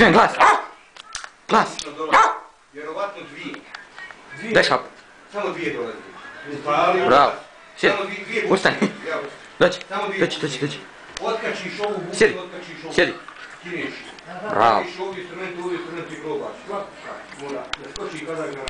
čujem glas. Glas. Vjerovatno dvije. Dvije. Daj šap. Samo dvije dolazi. Upali. Bravo. Sjedi. Samo dvije, dvije Ustani. Doći. Doći, doći, doći. Otkačiš ovu buku, Sjedi. otkačiš ovu. Sjedi. Kineš. Bravo. Otkačiš ovu instrument, ovu instrument i probaš. Svaka, mora. Da skoči kada ga...